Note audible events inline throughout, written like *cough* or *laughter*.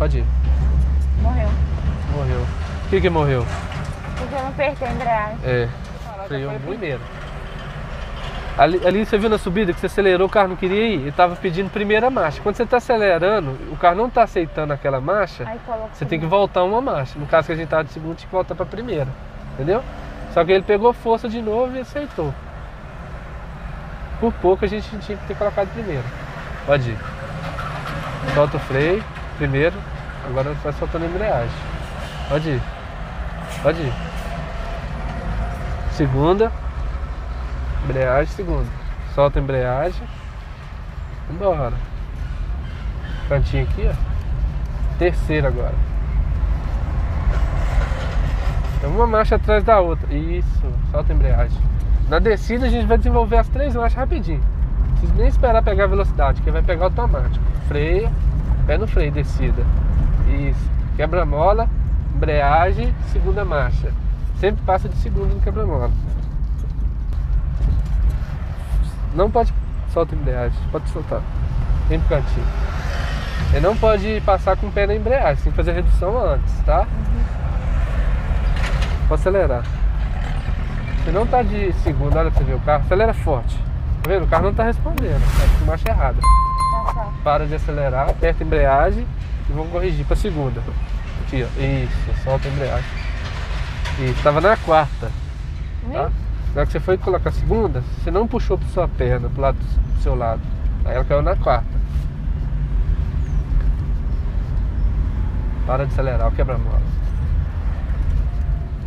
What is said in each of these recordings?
Pode ir. Morreu. Morreu. Por que que morreu? Porque eu não apertei a embreagem. É. Freou primeiro. Ali, ali você viu na subida que você acelerou, o carro não queria ir, ele tava pedindo primeira marcha. Quando você está acelerando, o carro não está aceitando aquela marcha, você tem que voltar uma marcha. No caso que a gente estava de segundo, tinha que voltar para primeira. Entendeu? Só que ele pegou força de novo e aceitou. Por pouco a gente tinha que ter colocado primeiro. Pode ir. Solta o freio, primeiro. Agora vai soltando a embreagem. Pode ir. Pode ir. Segunda. Embreagem, segunda. Solta a embreagem. Embora. Cantinho aqui, ó. Terceira agora. É uma marcha atrás da outra. Isso. Solta a embreagem. Na descida a gente vai desenvolver as três marchas rapidinho. Não precisa nem esperar pegar a velocidade, que vai pegar automático. Freia, pé no freio, descida. Isso. Quebra-mola, embreagem, segunda marcha. Sempre passa de segunda no quebra-mola. Não pode. Solta a embreagem, pode soltar. Vem pro cantinho. Ele não pode passar com o pé na embreagem, tem que fazer a redução antes, tá? Pode acelerar. Se não tá de segunda, olha pra você ver o carro, acelera forte. Tá vendo? O carro não tá respondendo, tá com marcha errada. Para de acelerar, aperta a embreagem e vamos corrigir pra segunda. Aqui, ó. Isso, solta a embreagem. Isso, tava na quarta. Tá? Na hora que você foi colocar a segunda, você não puxou para sua perna, pro lado do seu lado. Aí ela caiu na quarta. Para de acelerar o quebra-mola.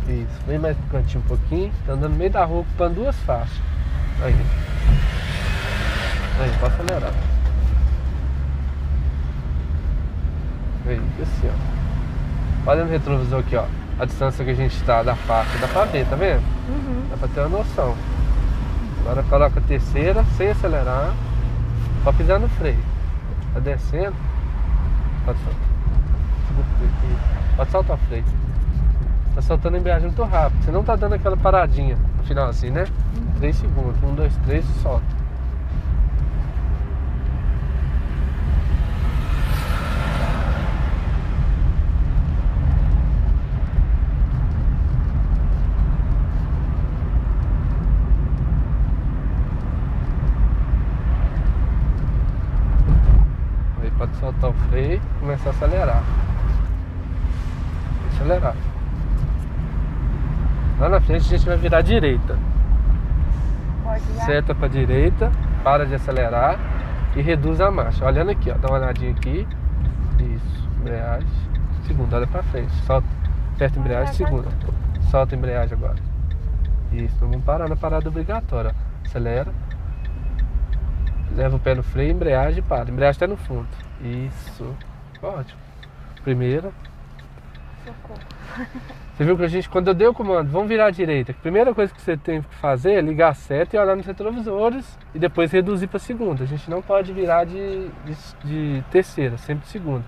Isso, vem mais pro cantinho um pouquinho. Tá andando no meio da rua ocupando duas faixas. Aí. Aí, pode acelerar. Aí, assim, ó. Olha no retrovisor aqui, ó. A distância que a gente está da faixa. Dá pra ver, tá vendo? Uhum. Dá pra ter uma noção. Agora coloca a terceira sem acelerar. Pode pisar no freio. Tá descendo. Pode soltar. Pode soltar o freio. Tá soltando a embreagem muito rápido. Você não tá dando aquela paradinha no final assim, né? 3 segundos. 1, 2, 3 e solta. Aí pode soltar o freio e começar a acelerar. Acelerar. Lá na frente a gente vai virar direita. Seta para direita, para de acelerar e reduz a marcha. Olhando aqui, ó, dá uma olhadinha aqui. Isso, embreagem. Segunda, olha para frente. Solta, aperta a embreagem, segunda. Solta a embreagem agora. Isso, não vamos parar na parada obrigatória. Acelera. Leva o pé no freio, embreagem e para. Embreagem está no fundo. Isso. Ótimo. Primeira. Socorro. Você viu que a gente, quando eu dei o comando, vamos virar à direita, a primeira coisa que você tem que fazer é ligar a seta e olhar nos retrovisores e depois reduzir para segunda. A gente não pode virar de, de, de terceira, sempre de segunda.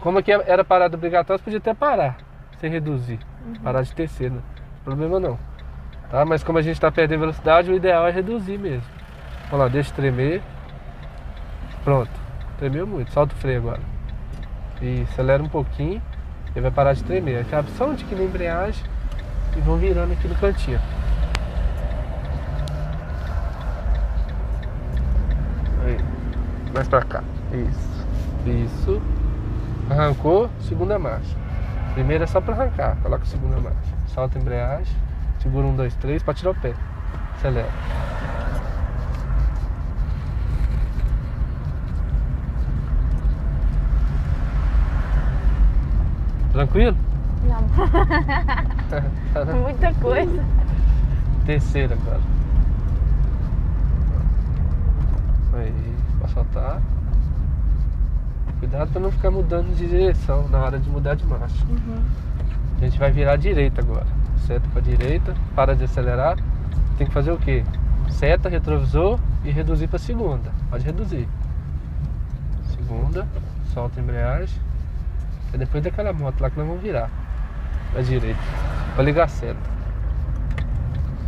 Como aqui era parada obrigatória, você podia até parar, sem reduzir. Parar de terceira, não problema não. Tá? Mas como a gente está perdendo velocidade, o ideal é reduzir mesmo. Vamos lá, deixa tremer. Pronto, tremeu muito, solta o freio agora. E acelera um pouquinho. Ele vai parar de tremer. Aí abre só um tiquinho na embreagem e vão virando aqui no cantinho. Aí. Mais pra cá. Isso. Isso. Arrancou, segunda marcha. Primeira é só pra arrancar. Coloca a segunda marcha. Solta a embreagem. Segura um, dois, três pra tirar o pé. Acelera. Tranquilo? Não, *laughs* muita coisa. terceira agora. Aí, pra soltar. Cuidado pra não ficar mudando de direção na hora de mudar de marcha. Uhum. A gente vai virar à direita agora. Seta pra direita, para de acelerar. Tem que fazer o quê? Seta, retrovisor e reduzir pra segunda. Pode reduzir. Segunda, solta a embreagem. É depois daquela moto lá que nós vamos virar. Pra direita. Pra ligar a seta.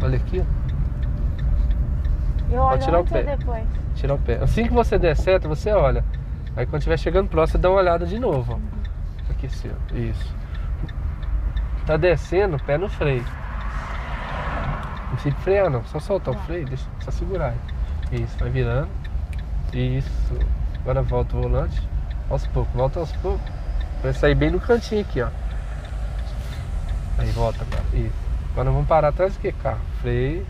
Olha aqui, ó. Eu olho tirar o antes pé. depois? Tirar o pé. Assim que você der seta, você olha. Aí quando estiver chegando próximo, você dá uma olhada de novo. ó. aquecendo. Isso. Tá descendo, pé no freio. Não precisa frear não, só soltar o freio, deixa, só segurar. aí. Isso, vai virando. Isso. Agora volta o volante. Aos poucos, volta aos poucos. Vai sair bem no cantinho aqui, ó. Aí volta agora. Isso. Agora vamos parar atrás do que carro? Freio.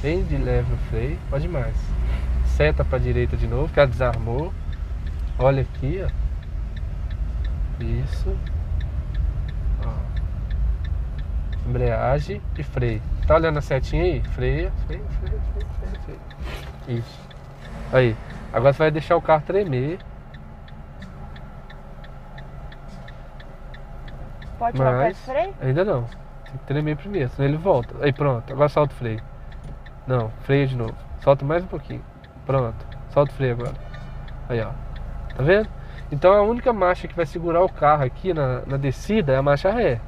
Bem de leve no freio. Pode mais. Seta pra direita de novo, que ela desarmou. Olha aqui, ó. Isso. Ó. Embreagem e freio. Tá olhando a setinha aí? Freia, freia, freia, freia, freia. Isso. Aí. Agora você vai deixar o carro tremer. Pode tirar o pé Mas- de freio? Ainda não. Tem que tremer primeiro, senão ele volta. Aí pronto, agora solta o freio. Não, freia de novo. Solta mais um pouquinho. Pronto. Solta o freio agora. Aí ó. Tá vendo? Então a única marcha que vai segurar o carro aqui na, na descida é a marcha ré.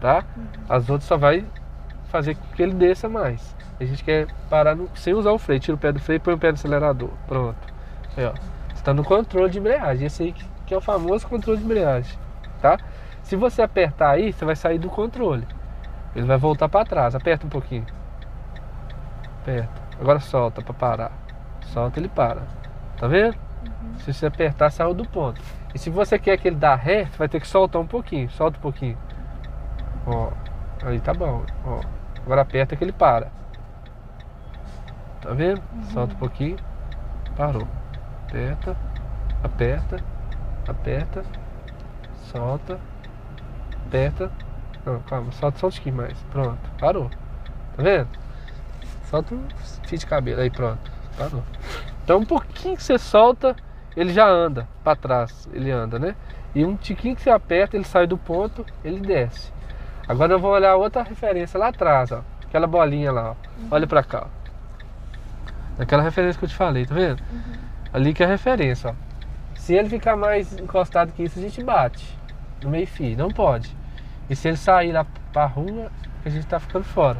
Tá? As outras só vai fazer com que ele desça mais. A gente quer parar no- sem usar o freio. Tira o pé do freio e põe o pé no acelerador. Pronto. Aí ó. Você tá no controle de embreagem. Esse aí que, que é o famoso controle de embreagem. Tá? Se você apertar aí, você vai sair do controle. Ele vai voltar para trás. Aperta um pouquinho. Aperta. Agora solta para parar. Solta, ele para. Tá vendo? Se você apertar, saiu do ponto. E se você quer que ele dá ré, você vai ter que soltar um pouquinho. Solta um pouquinho. Ó. Aí tá bom. Ó. Agora aperta que ele para. Tá vendo? Solta um pouquinho. Parou. Aperta. Aperta. Aperta. Solta. Aperta. Não, calma, solta só um tiquinho mais. Pronto, parou. Tá vendo? Solta um fio de cabelo aí, pronto. Parou. Então um pouquinho que você solta, ele já anda pra trás. Ele anda, né? E um tiquinho que você aperta, ele sai do ponto, ele desce. Agora eu vou olhar outra referência lá atrás, ó. Aquela bolinha lá, ó. Olha pra cá, ó. Aquela referência que eu te falei, tá vendo? Ali que é a referência, ó. Se ele ficar mais encostado que isso, a gente bate no meio fio. Não pode. E se ele sair lá pra rua, a gente tá ficando fora.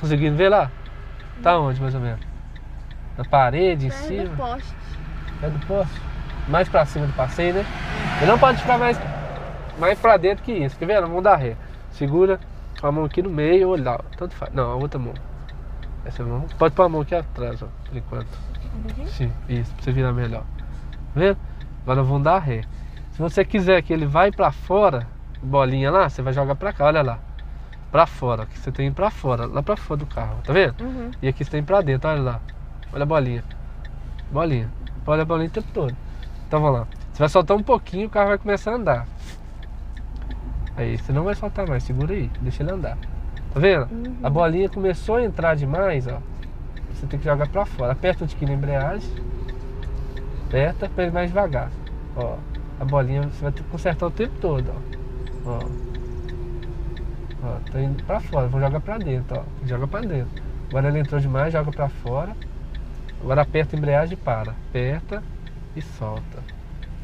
Conseguindo ver lá? Tá onde mais ou menos? Na parede, em Perto cima? do poste. É do poste? Mais pra cima do passeio, né? Ele não pode ficar mais, mais pra dentro que isso. Quer ver? Vamos dar ré. Segura a mão aqui no meio ou lá. Tanto faz. Não, a outra mão. Essa mão. Pode pôr a mão aqui atrás, ó, por enquanto. Uhum. Sim, isso, pra você virar melhor. Tá vendo? Agora vamos dar ré. Se você quiser que ele vai pra fora, bolinha lá, você vai jogar pra cá, olha lá. Pra fora, que você tem pra fora, lá pra fora do carro, tá vendo? Uhum. E aqui você tem pra dentro, olha lá. Olha a bolinha. Bolinha. Olha a bolinha o tempo todo. Então vamos lá. Você vai soltar um pouquinho, o carro vai começar a andar. Aí, você não vai soltar mais, segura aí, deixa ele andar. Tá vendo? Uhum. A bolinha começou a entrar demais, ó. Você tem que jogar pra fora. Aperta um tiquinho na embreagem. Aperta pra ele mais devagar. Ó. A bolinha você vai ter que consertar o tempo todo, ó. Ó. Ó, tá indo pra fora. Vou jogar pra dentro, ó. Joga pra dentro. Agora ele entrou demais, joga pra fora. Agora aperta a embreagem e para. Aperta e solta.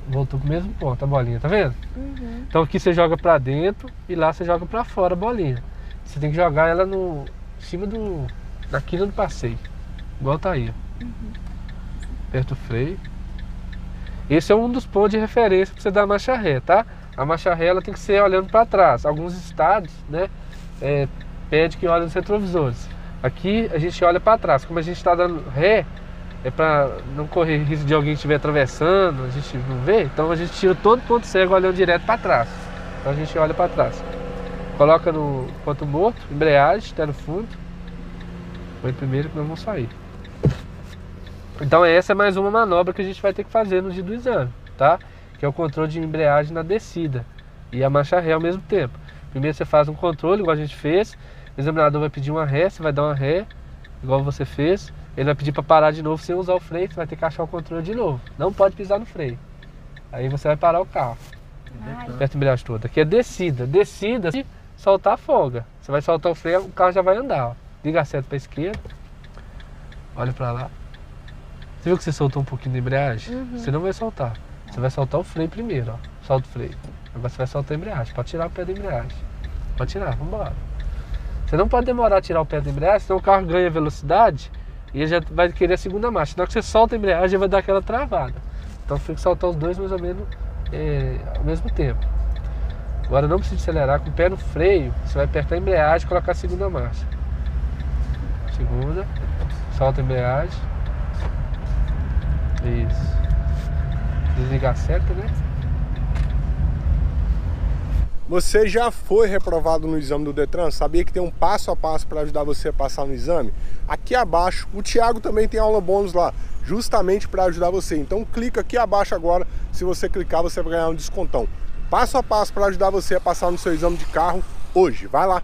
Voltou pro mesmo ponto a bolinha, tá vendo? Uhum. Então aqui você joga pra dentro e lá você joga pra fora a bolinha. Você tem que jogar ela no em cima do da quina do passeio. Igual tá aí, ó. Aperta o freio. Esse é um dos pontos de referência para você dar a marcha ré, tá? A marcha ré ela tem que ser olhando para trás. Alguns estados, né, é, pede que olhe nos retrovisores. Aqui a gente olha para trás. Como a gente está dando ré, é para não correr risco de alguém estiver atravessando, a gente não vê. Então a gente tira todo ponto cego olhando direto para trás. Então a gente olha para trás. Coloca no ponto morto, embreagem, até no fundo. Põe primeiro que nós vamos sair. Então essa é mais uma manobra que a gente vai ter que fazer no dia do exame, tá? Que é o controle de embreagem na descida e a marcha ré ao mesmo tempo. Primeiro você faz um controle, igual a gente fez. O examinador vai pedir uma ré, você vai dar uma ré, igual você fez. Ele vai pedir para parar de novo sem usar o freio, você vai ter que achar o controle de novo. Não pode pisar no freio. Aí você vai parar o carro. Aperta a embreagem toda. Aqui é descida. Descida, se soltar a folga. Você vai soltar o freio, o carro já vai andar. Ó. Liga seta para esquerda. Olha para lá. Você viu que você soltou um pouquinho da embreagem? Uhum. Você não vai soltar. Você vai soltar o freio primeiro, ó. Solta o freio. Agora você vai soltar a embreagem. Pode tirar o pé da embreagem. Pode tirar, vambora. Você não pode demorar a tirar o pé da embreagem, senão o carro ganha velocidade e ele já vai querer a segunda marcha. Na hora que você solta a embreagem, ele vai dar aquela travada. Então fica que soltar os dois mais ou menos é, ao mesmo tempo. Agora não precisa acelerar, com o pé no freio, você vai apertar a embreagem e colocar a segunda marcha. Segunda, solta a embreagem. Isso. Desligar seta, né? Você já foi reprovado no exame do Detran? Sabia que tem um passo a passo para ajudar você a passar no exame? Aqui abaixo, o Thiago também tem aula bônus lá, justamente para ajudar você. Então clica aqui abaixo agora, se você clicar você vai ganhar um descontão. Passo a passo para ajudar você a passar no seu exame de carro hoje. Vai lá!